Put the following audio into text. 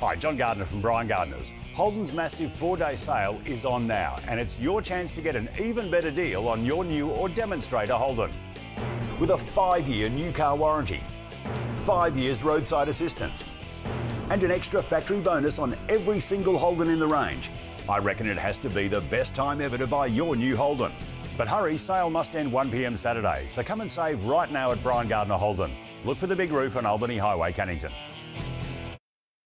Hi, John Gardner from Brian Gardner's. Holden's massive four day sale is on now, and it's your chance to get an even better deal on your new or demonstrator Holden. With a five year new car warranty, five years roadside assistance, and an extra factory bonus on every single Holden in the range. I reckon it has to be the best time ever to buy your new Holden. But hurry, sale must end 1pm Saturday, so come and save right now at Brian Gardner Holden. Look for the big roof on Albany Highway, Cannington.